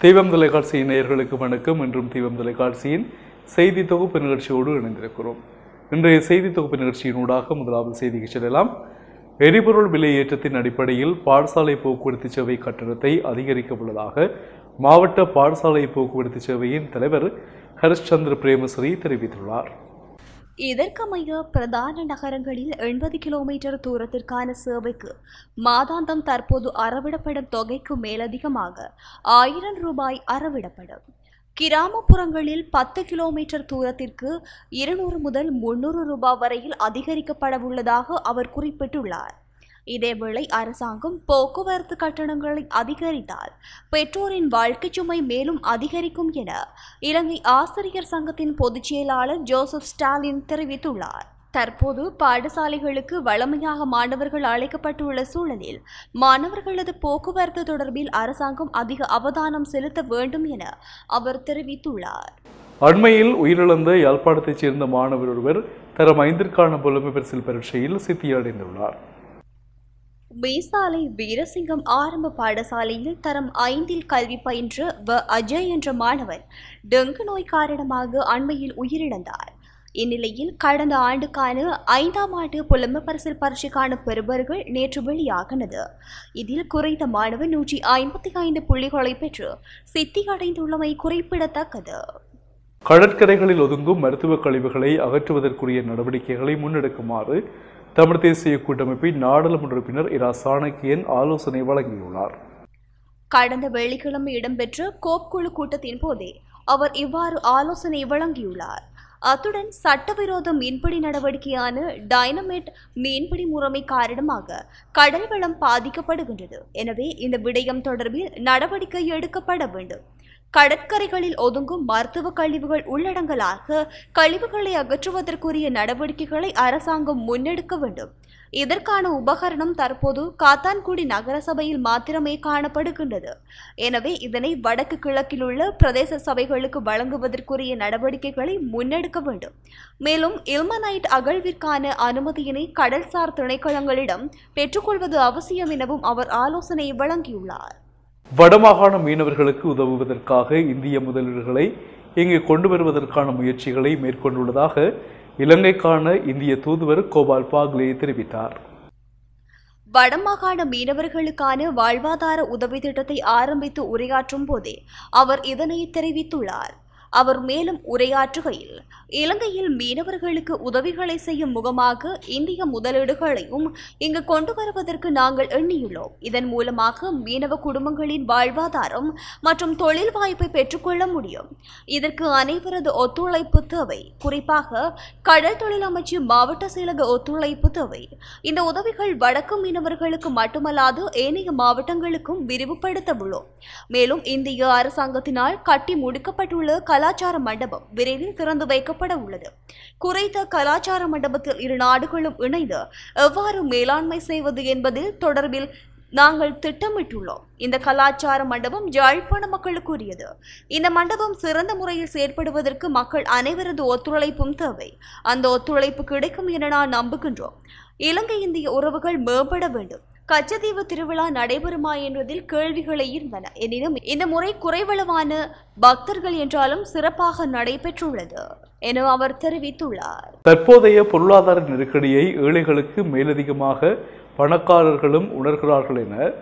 தெய்வம் தொலைக்காட்சியின் நேயர்களுக்கு வணக்கம். என்றும் தெய்வம் தொலைக்காட்சியின் செய்தி தொகுப்பு நிகழ்ச்சியோடு இணைந்திருக்கிறோம். இன்றைய செய்தி தொகுப்பு நிகழ்ச்சியினூடாக முதலாவது செய்திக்கு செல்லலாம். எரிபொருள் விலை ஏற்றத்தின் அடிப்படையில் பாடசாலை போக்குவரத்து சேவை கட்டணத்தை அதிகரிக்க உள்ளதாக மாவட்ட பாடசாலை போக்குவரத்து சேவையின் தலைவர் ஹரிஷ்சந்திர பிரேமஸ்ரீ தெரிவித்துள்ளார். இதற்கமைய பிரதான நகரங்களில் எண்பது கிலோமீட்டர் தூரத்திற்கான சேவைக்கு மாதாந்தம் தற்போது அறவிடப்படும் தொகைக்கு மேலதிகமாக ஆயிரம் ரூபாய் அறவிடப்படும். கிராமப்புறங்களில் பத்து கிலோமீட்டர் தூரத்திற்கு இருநூறு முதல் முன்னூறு ரூபாய் வரையில் அதிகரிக்கப்படவுள்ளதாக அவர் குறிப்பிட்டுள்ளார். இதேவேளை அரசாங்கம் போக்குவரத்து கட்டணங்களை அதிகரித்தால் பெற்றோரின் வாழ்க்கை சுமை மேலும் அதிகரிக்கும் என இலங்கை ஆசிரியர் சங்கத்தின் பொதுச் செயலாளர் ஜோசப் ஸ்டாலின் தெரிவித்துள்ளார். தற்போது பாடசாலைகளுக்கு வழமையாக மாணவர்கள் அழைக்கப்பட்டுள்ள சூழலில் மாணவர்களது போக்குவரத்து தொடர்பில் அரசாங்கம் அதிக அவதானம் செலுத்த வேண்டும் என அவர் தெரிவித்துள்ளார். அண்மையில் உயிரிழந்த யாழ்ப்பாணத்தைச் சேர்ந்த மாணவர் ஒருவர் தரம் ஐந்திற்கான புலமை பரிசில் பரீட்சையில் சித்தியடைந்துள்ளார். மேசாலை வீரசிங்கம் ஆரம்ப பாடசாலையில் தரம் ஐந்தில் கல்வி பயின்ற வ. அஜய் என்ற மாணவன் டெங்கு நோய் காரணமாக அண்மையில் உயிரிழந்தார். இந்நிலையில் கடந்த ஆண்டுக்கான ஐந்தாம் ஆண்டு புலமை பரிசில் பரீட்சைக்கான பெறுபர்கள் நேற்று வெளியாகினது. இதில் குறைந்த மாணவன் நூற்றி ஐம்பத்தி ஐந்து புள்ளிகளை பெற்று சித்தி அடைந்துள்ளமை குறிப்பிடத்தக்கது. கடற்கரைகளில் ஒதுங்கும் மருத்துவ கழிவுகளை அகற்றுவதற்குரிய நடவடிக்கைகளை முன்னெடுக்குமாறு தமிழ் தேசிய கூட்டமைப்பின் நாடாளுமன்ற உறுப்பினர் இரா. சாணக்கியன் ஆலோசனை வழங்கியுள்ளார். கடந்த வெள்ளிக்கிழமை இடம்பெற்ற கோப் குழு கூட்டத்தின் போதே அவர் இவ்வாறு ஆலோசனை வழங்கியுள்ளார். அத்துடன் சட்டவிரோத மீன்பிடி நடவடிக்கையான டைனமேட் மீன்பிடி முறைமை காரணமாக கடல் வளம் பாதிக்கப்படுகின்றது. எனவே இந்த விடயம் தொடர்பில் நடவடிக்கை எடுக்கப்பட வேண்டும். கடற்கரைகளில் ஒதுங்கும் மருத்துவ கழிவுகள் உள்ளடங்கலாக கழிவுகளை அகற்றுவதற்குரிய நடவடிக்கைகளை அரசாங்கம் முன்னெடுக்க வேண்டும். இதற்கான உபகரணம் தற்போது காத்தான்குடி நகரசபையில் மாத்திரமே காணப்படுகின்றது. எனவே இதனை வடக்கு கிழக்கில் உள்ள பிரதேச சபைகளுக்கு வழங்குவதற்குரிய நடவடிக்கைகளை முன்னெடுக்க வேண்டும். மேலும் இல்மனைட் அகழ்விற்கான அனுமதியினை கடல்சார் திணைக்களங்களிடம் பெற்றுக்கொள்வது அவசியம் எனவும் அவர் ஆலோசனை வழங்கியுள்ளார். வடமாகாண மீனவர்களுக்கு உதவுவதற்காக இந்திய முதலீடுகளை இங்கு கொண்டு வருவதற்கான முயற்சிகளை மேற்கொண்டுள்ளதாக இலங்கைக்கான இந்திய தூதுவர் கோபால் பாக்லே தெரிவித்தார். வடமாகாண மீனவர்களுக்கான வாழ்வாதார உதவி திட்டத்தை ஆரம்பித்து உரையாற்றும் போதே அவர் இதனை தெரிவித்துள்ளார். அவர் மேலும் உரையாற்றுகையில் இலங்கையில் மீனவர்களுக்கு உதவிகளை செய்யும் முகமாக இந்திய முதலீடுகளையும் இங்கு கொண்டு வருவதற்கு நாங்கள் எண்ணியுள்ளோம். இதன் மூலமாக மீனவ குடும்பங்களின் வாழ்வாதாரம் மற்றும் தொழில் வாய்ப்பை பெற்றுக்கொள்ள முடியும். இதற்கு அனைவரது ஒத்துழைப்பு தேவை. குறிப்பாக கடல் தொழில் அமைச்சு மாவட்ட செயலக ஒத்துழைப்பு தேவை. இந்த உதவிகள் வடக்கு மீனவர்களுக்கு மட்டுமல்லாது ஏனைய மாவட்டங்களுக்கும் விரிவுபடுத்த உள்ளோம் மேலும் இந்திய அரசாங்கத்தினால் கட்டி முடிக்கப்பட்டுள்ள கலாச்சார மண்டபம் விரைவில் திறந்து வைக்கப்பட உள்ளது. குறைந்த கலாச்சார மண்டபத்தில் இரு நாடுகளும் இணைந்து எவ்வாறு மேலாண்மை செய்வது என்பதில் தொடர்பில் நாங்கள் திட்டமிட்டுள்ளோம். இந்த கலாச்சார மண்டபம் யாழ்ப்பாண மக்களுக்குரியது. இந்த மண்டபம் சிறந்த முறையில் செயற்படுவதற்கு மக்கள் அனைவரது ஒத்துழைப்பும் தேவை. அந்த ஒத்துழைப்பு கிடைக்கும் என நான் நம்புகின்றோம். இலங்கை இந்திய உறவுகள் மேம்பட வேண்டும். கச்சதீவு திருவிழா நடைபெறுமா என்பதில் கேள்விகளை இருந்தன. எனினும் இந்த முறை குறைவளவான பக்தர்கள் என்றாலும் சிறப்பாக நடைபெற்றுள்ளது. என அவர் தெரிவித்துள்ளார். தற்போதைய பொருளாதார நெருக்கடியை ஏழைகளுக்கு மேலதிகமாக பணக்காரர்களும் உணர்கிறார்கள் என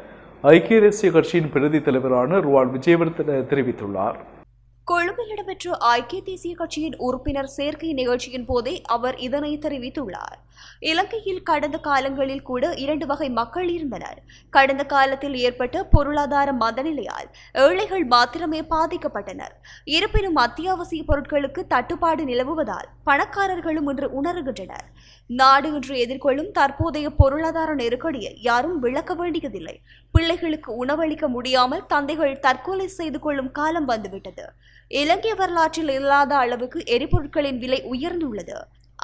ஐக்கிய தேசிய கட்சியின் பிரதி தலைவரான ருவான் விஜயவர்தன தெரிவித்துள்ளார். கொழும்பில் இடம்பெற்ற ஐக்கிய தேசிய கட்சியின் உறுப்பினர் சேர்க்கை நிகழ்ச்சியின் போதே அவர் இதனை தெரிவித்துள்ளார். இலங்கையில் கடந்த காலங்களில் கூட இரண்டு வகை மக்கள் இருந்தனர். கடந்த காலத்தில் ஏற்பட்ட பொருளாதார மந்தநிலையால் ஏழைகள் மாத்திரமே பாதிக்கப்பட்டனர். இருப்பினும் அத்தியாவசிய பொருட்களுக்கு தட்டுப்பாடு நிலவுவதால் பணக்காரர்களும் இன்று உணர்கின்றனர். நாடு இன்று எதிர்கொள்ளும் தற்போதைய பொருளாதார நெருக்கடியை யாரும் விளக்க வேண்டியதில்லை. பிள்ளைகளுக்கு உணவளிக்க முடியாமல் தந்தைகள் தற்கொலை செய்து கொள்ளும் காலம் வந்துவிட்டது. இலங்கை வரலாற்றில் இல்லாத அளவுக்கு எரிபொருட்களின் விலை உயர்ந்துள்ளது.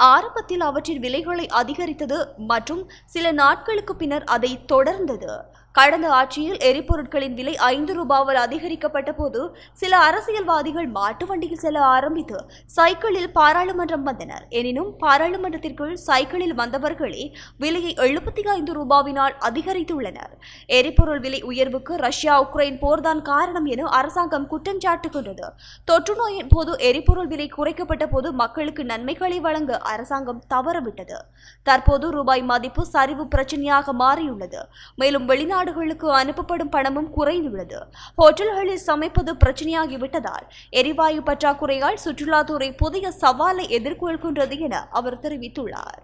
ஆரம்பத்தில் அவற்றின் விலைகளை அதிகரித்தது மற்றும் சில நாட்களுக்கு பின்னர் அதை தொடர்ந்தது. கடந்த ஆட்சியில் எரிபொருட்களின் விலை ஐந்து ரூபாவால் அதிகரிக்கப்பட்ட போது சில அரசியல்வாதிகள் மாட்டு வண்டியில் செல்ல ஆரம்பித்து சைக்கிளில் பாராளுமன்றம் வந்தனர். எனினும் பாராளுமன்றத்திற்குள் சைக்கிளில் வந்தவர்களே விலையை எழுபத்தி ஐந்து ரூபாவினால் அதிகரித்துள்ளனர். எரிபொருள் விலை உயர்வுக்கு ரஷ்யா உக்ரைன் போர்தான் காரணம் என அரசாங்கம் குற்றம் சாட்டுகின்றது தொற்று நோயின் போது எரிபொருள் விலை குறைக்கப்பட்ட போது மக்களுக்கு நன்மைகளை வழங்க அரசாங்கம் தவறவிட்டது. தற்போது ரூபாய் மதிப்பு சரிவு பிரச்சனையாக மாறியுள்ளது. மேலும் வெளிநாடுகளுக்கு அனுப்பப்படும் பணமும் குறைந்துள்ளது. ஹோட்டல்களில் சமைப்பது பிரச்சனையாகிவிட்டதால் எரிவாயு பற்றாக்குறையால் சுற்றுலாத்துறை புதிய சவாலை எதிர்கொள்கின்றது என அவர் தெரிவித்துள்ளார்.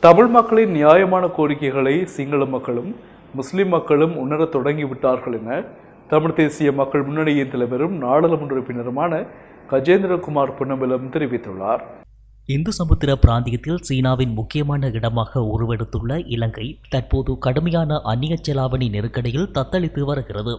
தமிழ் மக்களின் நியாயமான கோரிக்கைகளை சிங்கள மக்களும் முஸ்லிம் மக்களும் உணரத் தொடங்கிவிட்டார்கள் என தமிழ் தேசிய மக்கள் முன்னணியின் தலைவரும் நாடாளுமன்ற உறுப்பினருமான கஜேந்திரகுமார் பொன்னம்பலம் தெரிவித்துள்ளார். இந்து சமுத்திர பிராந்தியத்தில் சீனாவின் முக்கியமான இடமாக உருவெடுத்துள்ள இலங்கை தற்போது கடுமையான அந்நிய செலாவணி நெருக்கடியில் தத்தளித்து வருகிறது.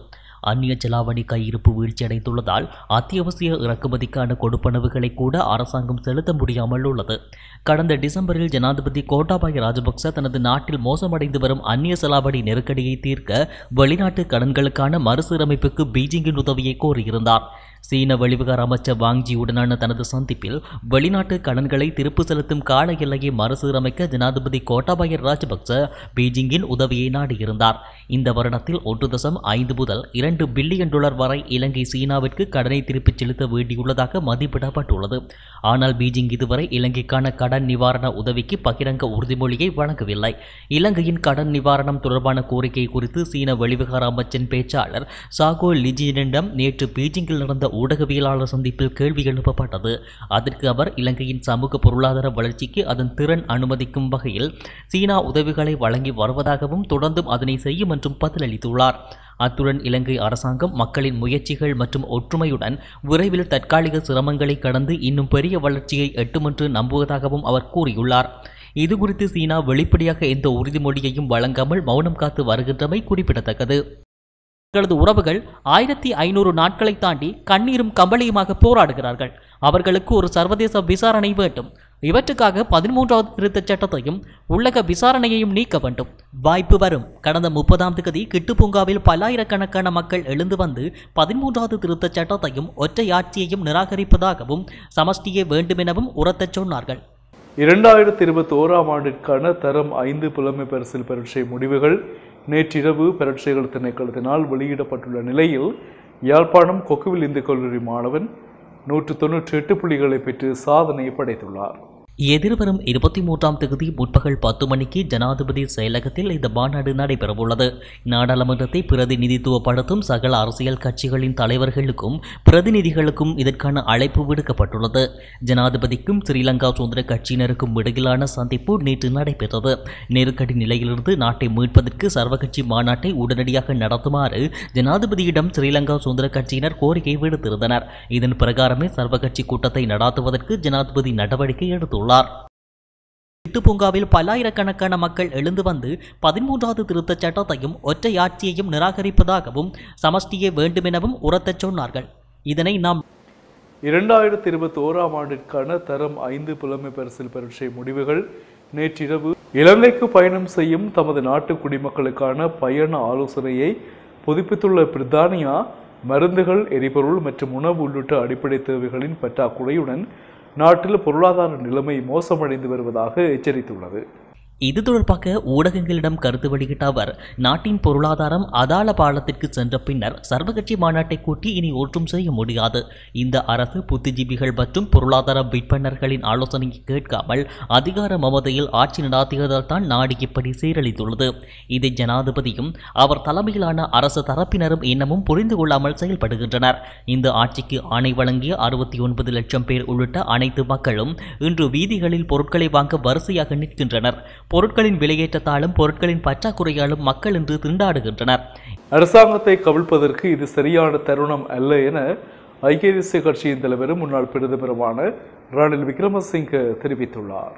அந்நிய செலாவணி கையிருப்பு வீழ்ச்சியடைந்துள்ளதால் அத்தியாவசிய இறக்குமதிக்கான கொடுப்பனவுகளை கூட அரசாங்கம் செலுத்த முடியாமல் உள்ளது. கடந்த டிசம்பரில் ஜனாதிபதி கோட்டாபாய ராஜபக்ச தனது நாட்டில் மோசமடைந்து வரும் அந்நிய செலாவணி நெருக்கடியை தீர்க்க வெளிநாட்டு கடன்களுக்கான மறுசீரமைப்புக்கு பீஜிங்கின் உதவியை கோரியிருந்தார். சீன வெளிவிகார அமைச்சர் வாங்ஜியுடனான தனது சந்திப்பில் வெளிநாட்டு கடன்களை திருப்பு செலுத்தும் கால எல்லையை மறுசீரமைக்க ஜனாதிபதி கோட்டாபாய ராஜபக்ச பீஜிங்கின் உதவியை நாடியிருந்தார். இந்த வருடத்தில் ஒன்று தசம் ஐந்து முதல் இரண்டு பில்லியன் டாலர் வரை இலங்கை சீனாவிற்கு கடனை திருப்பிச் செலுத்த வேண்டியுள்ளதாக மதிப்பிடப்பட்டுள்ளது. ஆனால் பீஜிங் இதுவரை இலங்கைக்கான கடன் நிவாரண உதவிக்கு பகிரங்க உறுதிமொழியை வழங்கவில்லை. இலங்கையின் கடன் நிவாரணம் தொடர்பான கோரிக்கை குறித்து சீன வெளிவிகார அமைச்சின் பேச்சாளர் சாகோ லிஜினிடம் நேற்று பீஜிங்கில் நடந்த ஊடகவியலாளர் சந்திப்பில் கேள்வி எழுப்பப்பட்டது. அதற்கு அவர் இலங்கையின் சமூக பொருளாதார வளர்ச்சிக்கு அதன் திறன் அனுமதிக்கும் வகையில் சீனா உதவிகளை வழங்கி வருவதாகவும் தொடர்ந்தும் அதனை செய்யும் என்றும் பதிலளித்துள்ளார். அத்துடன் இலங்கை அரசாங்கம் மக்களின் முயற்சிகள் மற்றும் ஒற்றுமையுடன் விரைவில் தற்காலிக சிரமங்களை கடந்து இன்னும் பெரிய வளர்ச்சியை எட்டுமென்று நம்புவதாகவும் அவர் கூறியுள்ளார். இதுகுறித்து சீனா வெளிப்படையாக எந்த உறுதிமொழியையும் வழங்காமல் மௌனம் காத்து வருகின்றமை குறிப்பிடத்தக்கது. அவர்களது உறவுகள் ஆயிரத்தி ஐநூறு நாட்களை தாண்டி கண்ணீரும் கம்பளியுமாக போராடுகிறார்கள். அவர்களுக்கு ஒரு சர்வதேச விசாரணை வேண்டும். இவற்றுக்காக பதிமூன்றாவது திருத்தச் சட்டத்தையும் உள்ளக விசாரணையையும் நீக்க வேண்டும். வாய்ப்பு வரும். கடந்த முப்பதாம் தேதி கிட்டுப்பூங்காவில் பல்லாயிரக்கணக்கான மக்கள் எழுந்து வந்து பதிமூன்றாவது திருத்தச் சட்டத்தையும் ஒற்றை ஆட்சியையும் நிராகரிப்பதாகவும் சமஷ்டியே வேண்டுமெனவும் உரத்தச் சொன்னார்கள். இரண்டாயிரத்தி இருபத்தி ஓராம் ஆண்டிற்கான தரம் ஐந்து புலமை பரிசில் பரீட்சை முடிவுகள் நேற்றிரவு பெரட்சைகள் திணைக்களத்தினால் வெளியிடப்பட்டுள்ள நிலையில் யாழ்ப்பாணம் கொக்குவில் இந்து கல்லூரி மாணவன் நூற்று தொன்னூற்றி எட்டு புள்ளிகளை பெற்று சாதனை படைத்துள்ளார். எதிர்வரும் இருபத்தி மூன்றாம் தேதி முற்பகல் பத்து மணிக்கு ஜனாதிபதி செயலகத்தில் இந்த மாநாடு நடைபெறவுள்ளது. நாடாளுமன்றத்தை பிரதிநிதித்துவப்படுத்தும் சகல அரசியல் கட்சிகளின் தலைவர்களுக்கும் பிரதிநிதிகளுக்கும் இதற்கான அழைப்பு விடுக்கப்பட்டுள்ளது. ஜனாதிபதிக்கும் ஸ்ரீலங்கா சுதந்திர கட்சியினருக்கும் இடையிலான சந்திப்பு நேற்று நடைபெற்றது. நெருக்கடி நிலையிலிருந்து நாட்டை மீட்பதற்கு சர்வகட்சி மாநாட்டை உடனடியாக நடத்துமாறு ஜனாதிபதியிடம் ஸ்ரீலங்கா சுதந்திர கட்சியினர் கோரிக்கை விடுத்திருந்தனர். இதன் பிரகாரமே சர்வகட்சி கூட்டத்தை நடாத்துவதற்கு ஜனாதிபதி நடவடிக்கை எடுத்துள்ளார் பூங்காவில் பல்லாயிரக்கணக்கான மக்கள் எழுந்து வந்து பதிமூன்றாவது திருத்தச் சட்டத்தையும் ஒற்றை ஆட்சியையும் நிராகரிப்பதாகவும் சமஷ்டியே வேண்டுமெனவும் உரத்தச் சொன்னார்கள். இதனை நாம் இரண்டாயிரத்தி இருபத்தி ஓராம் ஆண்டிற்கான தரம் ஐந்து புலமை பரிசில் பரீட்சை முடிவுகள் நேற்றிரவு இலங்கைக்கு பயணம் செய்யும் தமது நாட்டு குடிமக்களுக்கான பயண ஆலோசனையை புதுப்பித்துள்ள பிரித்தானியா மருந்துகள் எரிபொருள் மற்றும் உணவு உள்ளிட்ட அடிப்படை தேவைகளின் பற்றாக்குறையுடன் நாட்டில் பொருளாதார நிலைமை மோசமடைந்து வருவதாக எச்சரித்துள்ளது. இது தொடர்பாக ஊடகங்களிடம் கருத்து வெளியிட்ட அவர் நாட்டின் பொருளாதாரம் அதாள பாலத்திற்கு சென்ற பின்னர் சர்வகட்சி மாநாட்டை கூட்டி இனி ஒன்றும் செய்ய முடியாது. இந்த அரசு புத்திஜீவிகள் மற்றும் பொருளாதார விற்பனர்களின் ஆலோசனையை கேட்காமல் அதிகார மமதையில் ஆட்சி நடாத்தியதால் தான் நாடு இப்படி சீரழித்துள்ளது இதை ஜனாதிபதியும் அவர் தலைமையிலான அரசு தரப்பினரும் இன்னமும் புரிந்து கொள்ளாமல் செயல்படுகின்றனர். இந்த ஆட்சிக்கு ஆணை வழங்கிய அறுபத்தி ஒன்பது லட்சம் பேர் உள்ளிட்ட அனைத்து மக்களும் இன்று வீதிகளில் பொருட்களை வாங்க வரிசையாக நிற்கின்றனர். பொருட்களின் விலையேற்றத்தாலும் பொருட்களின் பற்றாக்குறையாலும் மக்கள் இன்று திண்டாடுகின்றனர். அரசாங்கத்தை கவிழ்ப்பதற்கு இது சரியான தருணம் அல்ல என ஐக்கிய தேசிய கட்சியின் தலைவரும் முன்னாள் பிரதமருமான ரணில் விக்ரமசிங்க தெரிவித்துள்ளார்.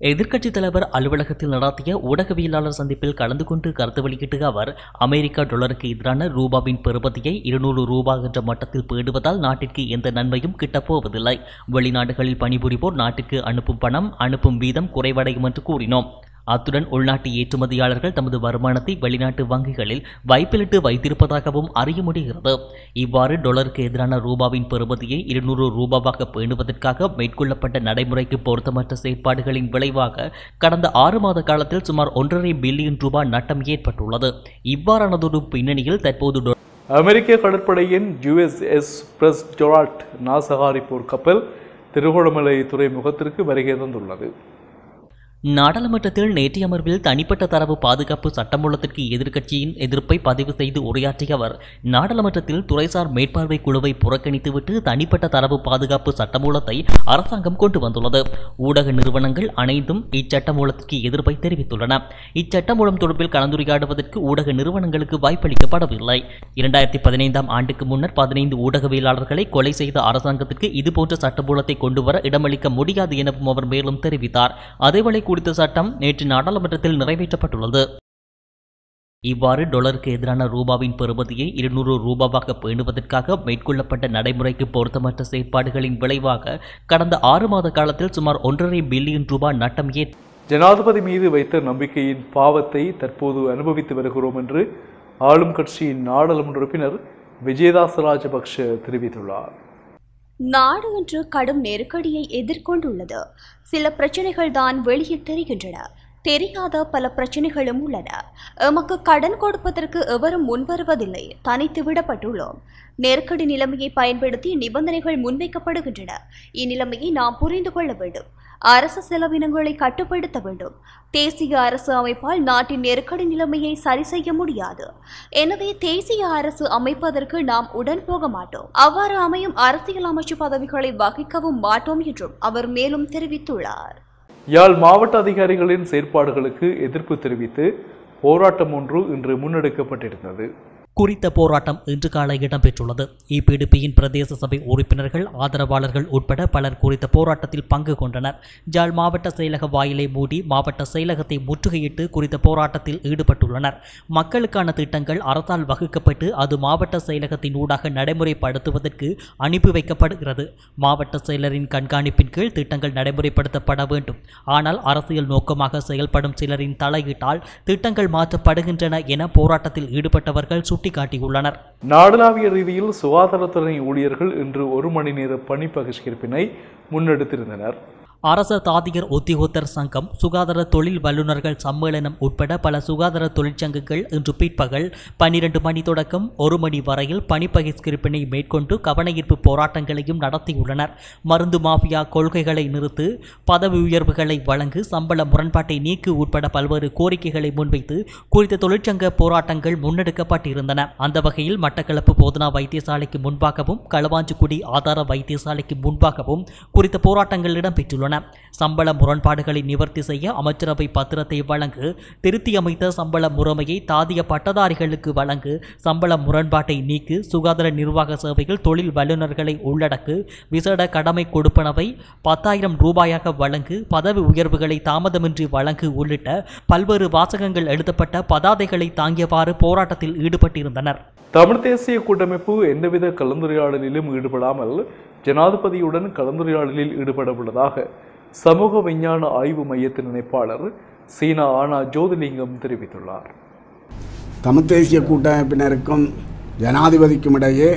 எதிர்க்கட்சித் தலைவர் அலுவலகத்தில் நடத்திய ஊடகவியலாளர் சந்திப்பில் கலந்து கொண்டு கருத்து வெளியிட்ட அவர் அமெரிக்கா டாலருக்கு எதிரான ரூபாவின் பெறுபதியை இருநூறு ரூபாய் என்ற மட்டத்தில் பேடுவதால் நாட்டிற்கு எந்த நன்மையும் கிட்டப்போவதில்லை. வெளிநாடுகளில் பணிபுரிவோர் நாட்டுக்கு அனுப்பும் பணம் அனுப்பும் வீதம் குறைவடையும் என்று கூறினோம். அத்துடன் உள்நாட்டு ஏற்றுமதியாளர்கள் தமது வருமானத்தை வெளிநாட்டு வங்கிகளில் வைப்பிலிட்டு வைத்திருப்பதாகவும் அறிய முடிகிறது. இவ்வாறு டொலருக்கு எதிரான ரூபாவின் பெறுமதியை இருநூறு ரூபாவாக பேணுவதற்காக மேற்கொள்ளப்பட்ட நடைமுறைக்கு பொருத்தமற்ற செயற்பாடுகளின் விளைவாக கடந்த ஆறு மாத காலத்தில் சுமார் ஒன்றரை பில்லியன் ரூபாய் நட்டம் ஏற்பட்டுள்ளது. இவ்வாறானதொரு பின்னணியில் தற்போது அமெரிக்க கடற்படையின் யுஎஸ்எஸ் பிரஸ் ஜொரால்ட் நாசகாரி போர் கப்பல் திருகோணமலை துறைமுகத்திற்கு வருகை தந்துள்ளது. நாடாளுமன்றத்தில் நேற்றைய அமர்வில் தனிப்பட்ட தரவு பாதுகாப்பு சட்டமூலத்திற்கு எதிர்க்கட்சியின் எதிர்ப்பை பதிவு செய்து உரையாற்றிய அவர் நாடாளுமன்றத்தில் துறைசார் மேற்பார்வை குழுவை புறக்கணித்துவிட்டு தனிப்பட்ட தரவு பாதுகாப்பு சட்டமூலத்தை அரசாங்கம் கொண்டு வந்துள்ளது. ஊடக நிறுவனங்கள் அனைத்தும் இச்சட்டமூலத்திற்கு எதிர்ப்பை தெரிவித்துள்ளன. இச்சட்டமூலம் தொடர்பில் கலந்துரையாடுவதற்கு ஊடக நிறுவனங்களுக்கு வாய்ப்பளிக்கப்படவில்லை. இரண்டாயிரத்தி பதினைந்தாம் ஆண்டுக்கு முன்னர் பதினைந்து ஊடகவியலாளர்களை கொலை செய்த அரசாங்கத்திற்கு இதுபோன்ற சட்டமூலத்தை கொண்டுவர இடமளிக்க முடியாது எனவும் அவர் மேலும் தெரிவித்தார். அதேவேளை குறித்த சட்டம் நேற்று நாடாளுமன்றத்தில் நிறைவேற்றப்பட்டுள்ளது. இவ்வாறு டொலருக்கு எதிரான ரூபாவின் பெறுமதியை இருநூறு ரூபாவாக பேணுவதற்காக மேற்கொள்ளப்பட்ட நடைமுறைக்கு பொருத்தமற்ற செயற்பாடுகளின் விளைவாக கடந்த ஆறு மாத காலத்தில் சுமார் ஒன்றரை பில்லியன் ரூபாய் நட்டம் ஏ ஜனாதிபதி மீது வைத்த நம்பிக்கையின் பாவத்தை தற்போது அனுபவித்து வருகிறோம் என்று ஆளும் கட்சியின் நாடாளுமன்ற உறுப்பினர் விஜயதாச ராஜபக்ஷ தெரிவித்துள்ளார். நாடு இன்று கடும் நெருக்கடியை எதிர்கொண்டுள்ளது. சில பிரச்சனைகள் தான் வெளியில் தெரிகின்றன தெரியாத பல பிரச்சனைகளும் உள்ளன. எமக்கு கடன் கொடுப்பதற்கு எவரும் முன்வருவதில்லை. தனித்து விடப்பட்டுள்ளோம். நெருக்கடி நிலைமையை பயன்படுத்தி நிபந்தனைகள் முன்வைக்கப்படுகின்றன. இந்நிலைமையை நாம் புரிந்து கொள்ள வேண்டும். அரசு செலவினங்களை கட்டுப்படுத்த வேண்டும். தேசிய அரசு அமைப்பால் நாட்டின் நெருக்கடி நிலைமையை சரி செய்ய முடியாது. எனவே தேசிய அரசு அமைப்பதற்கு நாம் உடன் போக மாட்டோம். அவ்வாறு அமையும் அரசியல் அமைச்சு பதவிகளை வகிக்கவும் மாட்டோம் என்றும் அவர் மேலும் தெரிவித்துள்ளார். யாழ் மாவட்ட அதிகாரிகளின் செயற்பாடுகளுக்கு எதிர்ப்பு தெரிவித்து போராட்டம் ஒன்று இன்று முன்னெடுக்கப்பட்டிருந்தது. குறித்த போராட்டம் இன்று காலை இடம்பெற்றுள்ளது. இபிடிபியின் பிரதேச சபை உறுப்பினர்கள் ஆதரவாளர்கள் உட்பட பலர் குறித்த போராட்டத்தில் பங்கு கொண்டனர். ஜாழ் மாவட்ட செயலக வாயிலை மூடி மாவட்ட செயலகத்தை முற்றுகையிட்டு குறித்த போராட்டத்தில் ஈடுபட்டுள்ளனர். மக்களுக்கான திட்டங்கள் அரசால் வகுக்கப்பட்டு அது மாவட்ட செயலகத்தின் ஊடாக நடைமுறைப்படுத்துவதற்கு அனுப்பி வைக்கப்படுகிறது. மாவட்ட செயலரின் கண்காணிப்பின் கீழ் திட்டங்கள் நடைமுறைப்படுத்தப்பட வேண்டும். ஆனால் அரசியல் நோக்கமாக செயல்படும் சிலரின் தலையீட்டால் திட்டங்கள் மாற்றப்படுகின்றன என போராட்டத்தில் ஈடுபட்டவர்கள் சுட்டிக்காட்டியுள்ளனர். நாடளாவிய ரீதியில் சுகாதாரத்துறை ஊழியர்கள் இன்று ஒரு மணி நேர பணி பகிஷ்கரிப்பினை முன்னெடுத்திருந்தனர். அரச தாதியர் உத்தியோகத்தர் சங்கம் சுகாதார தொழில் வல்லுநர்கள் சம்மேளனம் உட்பட பல சுகாதார தொழிற்சங்கங்கள் இன்று பிற்பகல் பன்னிரண்டு மணி தொடக்கம் ஒரு மணி வரையில் பணி மேற்கொண்டு கவனஈர்ப்பு போராட்டங்களையும் நடத்தியுள்ளனர். மருந்து மாஃபியா கொள்கைகளை நிறுத்து பதவி உயர்வுகளை வழங்கு சம்பள முரண்பாட்டை நீக்கு உட்பட பல்வேறு கோரிக்கைகளை முன்வைத்து குறித்த தொழிற்சங்க போராட்டங்கள் முன்னெடுக்கப்பட்டிருந்தன. அந்த வகையில் மட்டக்களப்பு போதனா வைத்தியசாலைக்கு முன்பாகவும் களவாஞ்சிக்குடி ஆதார வைத்தியசாலைக்கு முன்பாகவும் குறித்த போராட்டங்கள் இடம்பெற்றுள்ளன. சம்பள முரண்பாடுகளை நிவர்த்தி செய்ய அமைச்சரவை பத்திரத்தை வழங்கு திருத்தி அமைத்த சம்பள முறைமையை தாதிய பட்டதாரிகளுக்கு வழங்கு சம்பள முரண்பாட்டை நீக்கு சுகாதார நிர்வாக சேவைகள் தொழில் வல்லுநர்களை உள்ளடக்கு விசேட கடமை கொடுப்பனவை பத்தாயிரம் ரூபாயாக வழங்கு பதவி உயர்வுகளை தாமதமின்றி வழங்கு உள்ளிட்ட பல்வேறு வாசகங்கள் எழுதப்பட்ட பதாதைகளை தாங்கியவாறு போராட்டத்தில் ஈடுபட்டிருந்தனர். தமிழ் தேசிய கூட்டமைப்பு எந்தவித கலந்துரையாடலிலும் ஈடுபடாமல் ஜனாதிபதியுடன் கலந்துரையாடலில் ஈடுபட உள்ளதாக சமூக விஞ்ஞான ஆய்வு மையத்தின் இணைப்பாளர் சீனா ஆனா ஜோதிலிங்கம் தெரிவித்துள்ளார். தமிழ் தேசிய கூட்டமைப்பினருக்கும் ஜனாதிபதிக்கும் இடையே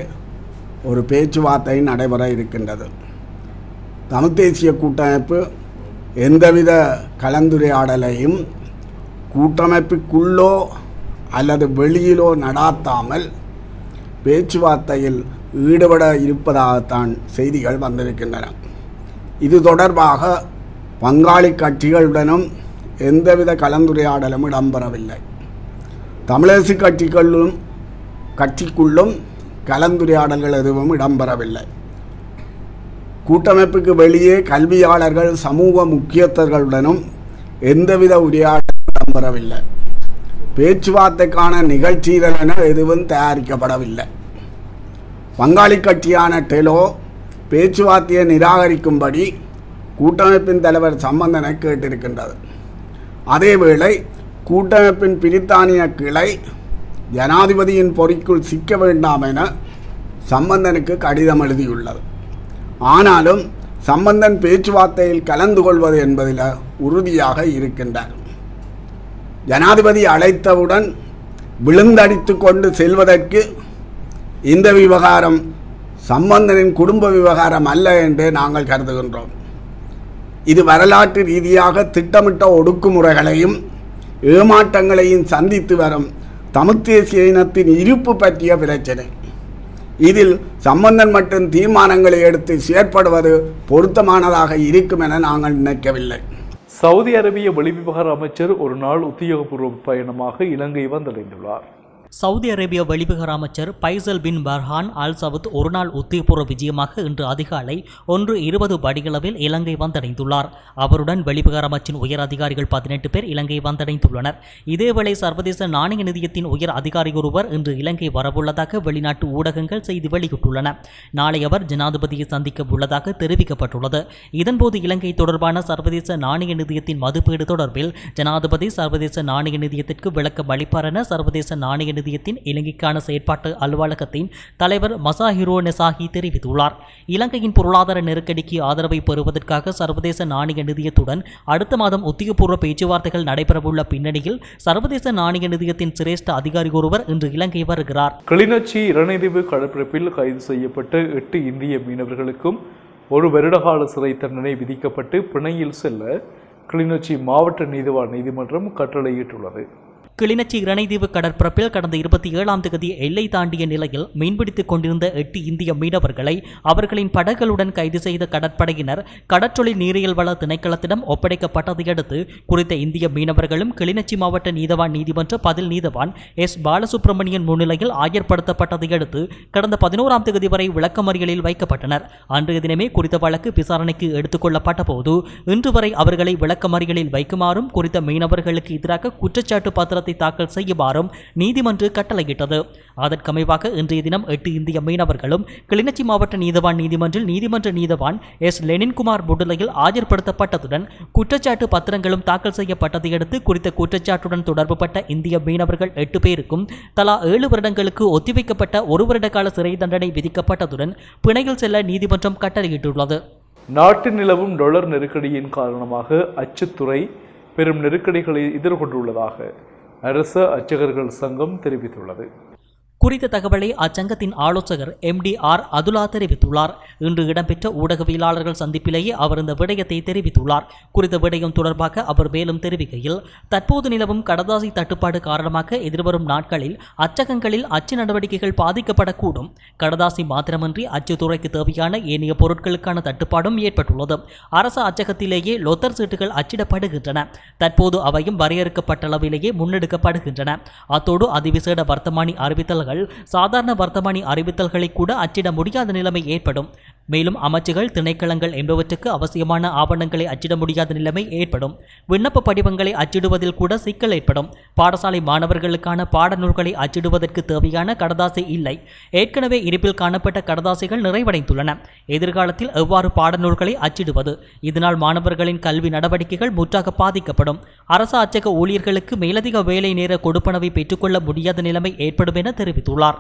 ஒரு பேச்சுவார்த்தை நடைபெற இருக்கின்றது. தமிழ் தேசிய கூட்டமைப்பு எந்தவித கலந்துரையாடலையும் கூட்டமைப்புக்குள்ளோ அல்லது வெளியிலோ நடாத்தாமல் பேச்சுவார்த்தையில் ஈடுபட இருப்பதாகத்தான் செய்திகள் வந்திருக்கின்றன. இது தொடர்பாக பங்காளி கட்சிகளுடனும் எந்தவித கலந்துரையாடலும் இடம்பெறவில்லை. தமிழரசு கட்சிகளும் கட்சிக்குள்ளும் கலந்துரையாடல்கள் எதுவும் இடம்பெறவில்லை. கூட்டமைப்புக்கு வெளியே கல்வியாளர்கள் சமூக முக்கியத்தர்களுடனும் எந்தவித உரையாடலும் இடம்பெறவில்லை. பேச்சுவார்த்தைக்கான நிகழ்ச்சிகள் என எதுவும் தயாரிக்கப்படவில்லை. பங்காளி கட்சியான டெலோ பேச்சுவார்த்தையை நிராகரிக்கும்படி கூட்டமைப்பின் தலைவர் சம்பந்தனை கேட்டிருக்கின்றது. அதேவேளை கூட்டமைப்பின் பிரித்தானிய கிளை ஜனாதிபதியின் பொறிக்குள் சிக்க வேண்டாம் என சம்பந்தனுக்கு கடிதம் எழுதியுள்ளது. ஆனாலும் சம்பந்தன் பேச்சுவார்த்தையில் கலந்து கொள்வது என்பதில் உறுதியாக இருக்கின்றார். ஜனாதிபதி அழைத்தவுடன் விழுந்தடித்து கொண்டு செல்வதற்கு இந்த விவகாரம் சம்பந்தனின் குடும்ப விவகாரம் அல்ல என்று நாங்கள் கருதுகின்றோம். இது வரலாற்று ரீதியாக திட்டமிட்ட ஒடுக்குமுறைகளையும் ஏமாற்றங்களையும் சந்தித்து வரும் தமிழ்த் தேசிய இனத்தின் இருப்பு பற்றிய பிரச்சனை. இதில் சம்பந்தன் மற்றும் தீர்மானங்களை எடுத்து செயற்படுவது பொருத்தமானதாக இருக்கும் என நாங்கள் நினைக்கவில்லை. சவுதி அரேபிய வெளிவிவகார அமைச்சர் ஒரு நாள் உத்தியோகபூர்வ பயணமாக இலங்கை வந்தடைந்துள்ளார். சவுதி அரேபிய வெளிவிகார அமைச்சர் பைசல் பின் பர்ஹான் அல் சவுத் ஒருநாள் உத்தியபூர்வ விஜயமாக இன்று அதிகாலை ஒன்று இருபது படிகளவில் இலங்கை வந்தடைந்துள்ளார். அவருடன் வெளிவிகார அமைச்சின் உயர் அதிகாரிகள் பதினெட்டு பேர் இலங்கை வந்தடைந்துள்ளனர். இதேவேளை சர்வதேச நாணய நிதியத்தின் உயர் அதிகாரி ஒருவர் இன்று இலங்கை வரவுள்ளதாக வெளிநாட்டு ஊடகங்கள் செய்தி வெளியிட்டுள்ளன. நாளை அவர் ஜனாதிபதியை சந்திக்க உள்ளதாக தெரிவிக்கப்பட்டுள்ளது. இதன்போது இலங்கை தொடர்பான சர்வதேச நாணய நிதியத்தின் மதிப்பீடு தொடர்பில் ஜனாதிபதி சர்வதேச நாணய நிதியத்திற்கு விளக்கம் அளிப்பார் என சர்வதேச நாணய நிதியத்தின் இலங்கைக்கான செயற்பாட்டு அலுவலகத்தின் தலைவர் மசாஹிரோ நெசாஹி தெரிவித்துள்ளார். இலங்கையின் பொருளாதார நெருக்கடிக்கு ஆதரவை பெறுவதற்காக சர்வதேச நாணய நிதியத்துடன் அடுத்த மாதம் உத்தியபூர்வ பேச்சுவார்த்தைகள் நடைபெறவுள்ள பின்னணியில் சர்வதேச நாணய நிதியத்தின் சிரேஷ்ட அதிகாரி ஒருவர் இன்று இலங்கை வருகிறார். கிளிநொச்சி இரணைதீவு கடற்பரப்பில் கைது செய்யப்பட்ட எட்டு இந்திய மீனவர்களுக்கும் ஒரு வருடகால சிறை தண்டனை விதிக்கப்பட்டு பிணையில் செல்ல கிளிநொச்சி மாவட்ட நீதிவான் நீதிமன்றம் கட்டளையிட்டுள்ளது கிளிநொச்சி இணைதீவு கடற்பரப்பில் கடந்த இருபத்தி ஏழாம் தேதி எல்லை தாண்டிய நிலையில் மீன்பிடித்துக் கொண்டிருந்த எட்டு இந்திய மீனவர்களை அவர்களின் படகுகளுடன் கைது செய்த கடற்படையினர் கடற்றொழில் நீரியல் வள திணைக்களத்திடம் ஒப்படைக்கப்பட்டதை அடுத்து குறித்த இந்திய மீனவர்களும் கிளிநொச்சி மாவட்ட நீதவான் நீதிமன்ற பதில் நீதவான் எஸ். பாலசுப்ரமணியன் முன்னிலையில் ஆயர்படுத்தப்பட்டதை அடுத்து கடந்த பதினோராம் தேதி வரை விளக்கமறியலில் வைக்கப்பட்டனர். அன்றைய தினமே குறித்த வழக்கு விசாரணைக்கு எடுத்துக் கொள்ளப்பட்ட போது இன்று வரை அவர்களை விளக்கமறியலில் வைக்குமாறும் குறித்த மீனவர்களுக்கு எதிராக குற்றச்சாட்டு பத்திரத்தை விண்ணப்பத்தை தாக்கல் செய்யுமாறும் நீதிமன்று கட்டளையிட்டது. அதற்கமைவாக இன்றைய தினம் எட்டு இந்திய மீனவர்களும் கிளிநொச்சி மாவட்ட நீதவான் நீதிமன்றில் நீதிமன்ற நீதவான் எஸ். லெனின்குமார் முன்னிலையில் ஆஜர்படுத்தப்பட்டதுடன் குற்றச்சாட்டு பத்திரங்களும் தாக்கல் செய்யப்பட்டதையடுத்து குறித்த குற்றச்சாட்டுடன் தொடர்புபட்ட இந்திய மீனவர்கள் எட்டு பேருக்கும் தலா ஏழு வருடங்களுக்கு ஒத்திவைக்கப்பட்ட ஒரு வருட கால சிறை தண்டனை விதிக்கப்பட்டதுடன் பிணையில் செல்ல நீதிமன்றம் கட்டளையிட்டுள்ளது. நாட்டில் நிலவும் டொலர் நெருக்கடியின் காரணமாக அச்சுத்துறை பெரும் நெருக்கடிகளை எதிர்கொண்டுள்ளதாக அரச அர்ச்சகர்கள் சங்கம் தெரிவித்துள்ளது. குறித்த தகவலை அச்சங்கத்தின் ஆலோசகர் எம் டி ஆர் அதுலா தெரிவித்துள்ளார். இன்று இடம்பெற்ற ஊடகவியலாளர்கள் சந்திப்பிலேயே அவர் இந்த விடயத்தை தெரிவித்துள்ளார். குறித்த விடயம் தொடர்பாக அவர் மேலும் தெரிவிக்கையில் தற்போது நிலவும் கடதாசி தட்டுப்பாடு காரணமாக எதிர்வரும் நாட்களில் அச்சகங்களில் அச்சு நடவடிக்கைகள் பாதிக்கப்படக்கூடும். கடதாசி மாத்திரமன்றி அச்சுத்துறைக்கு தேவையான ஏனைய பொருட்களுக்கான தட்டுப்பாடும் ஏற்பட்டுள்ளது. அரசு அச்சகத்திலேயே லொத்தர் சீட்டுகள் அச்சிடப்படுகின்றன. தற்போது அவையும் வரையறுக்கப்பட்ட அளவிலேயே முன்னெடுக்கப்படுகின்றன. அத்தோடு அதிவிசேட வர்த்தமானி அறிவித்தல்கள் சாதாரண வர்த்தமானி அறிவித்தல்களை கூட அச்சிட முடியாத நிலைமை ஏற்படும். மேலும் அமைச்சுகள் திணைக்களங்கள் என்பவற்றுக்கு அவசியமான ஆவணங்களை அச்சிட முடியாத நிலைமை ஏற்படும். விண்ணப்ப படிவங்களை அச்சிடுவதில் கூட சிக்கல் ஏற்படும். பாடசாலை மாணவர்களுக்கான பாடநூல்களை அச்சிடுவதற்கு தேவையான கடதாசி இல்லை. ஏற்கனவே இருப்பில் காணப்பட்ட கடதாசிகள் நிறைவடைந்துள்ளன. எதிர்காலத்தில் எவ்வாறு பாடநூல்களை அச்சிடுவது? இதனால் மாணவர்களின் கல்வி நடவடிக்கைகள் முற்றாக பாதிக்கப்படும். அரசு அச்சக ஊழியர்களுக்கு மேலதிக வேலை நேர கொடுப்பனவை பெற்றுக்கொள்ள முடியாத நிலைமை ஏற்படும் என தெரிவித்துள்ளார்.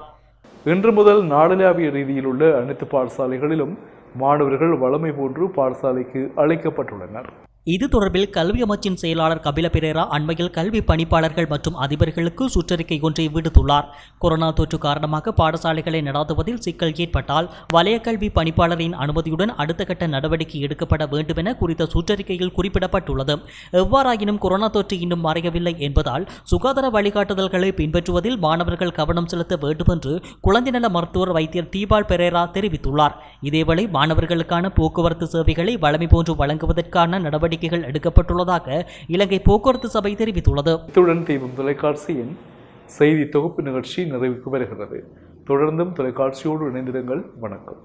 இன்று முதல் நாடளாவிய ரீதியில் உள்ள அனைத்து பாடசாலைகளிலும் மாணவர்கள் வளமை போன்று பாடசாலைக்கு அழைக்கப்பட்டுள்ளனர். இது தொடர்பில் கல்வி அமைச்சின் செயலாளர் கபில பெரேரா அண்மையில் கல்வி பணிப்பாளர்கள் மற்றும் அதிபர்களுக்கு சுற்றறிக்கை ஒன்றை விடுத்துள்ளார். கொரோனா தொற்று காரணமாக பாடசாலைகளை நடாத்துவதில் சிக்கல் ஏற்பட்டால் வலய கல்வி பணிப்பாளரின் அனுமதியுடன் அடுத்த கட்ட நடவடிக்கை எடுக்கப்பட வேண்டும் என குறித்த சுற்றறிக்கையில் குறிப்பிடப்பட்டுள்ளது. எவ்வாறாயினும் கொரோனா தொற்று இன்னும் மறையவில்லை என்பதால் சுகாதார வழிகாட்டுதல்களை பின்பற்றுவதில் மாணவர்கள் கவனம் செலுத்த வேண்டும் என்று குழந்தை நல மருத்துவர் வைத்தியர் தீபால் பெரேரா தெரிவித்துள்ளார். இதேவேளை மாணவர்களுக்கான போக்குவரத்து சேவைகளை வழமை போன்று வழங்குவதற்கான நடவடிக்கை நடவடிக்கைகள் எடுக்கப்பட்டுள்ளதாக இலங்கை போக்குவரத்து சபை தெரிவித்துள்ளது. இத்துடன் தீபம் தொலைக்காட்சியின் செய்தி தொகுப்பு நிகழ்ச்சி நிறைவுக்கு வருகிறது. தொடர்ந்தும் தொலைக்காட்சியோடு இணைந்திருங்கள். வணக்கம்.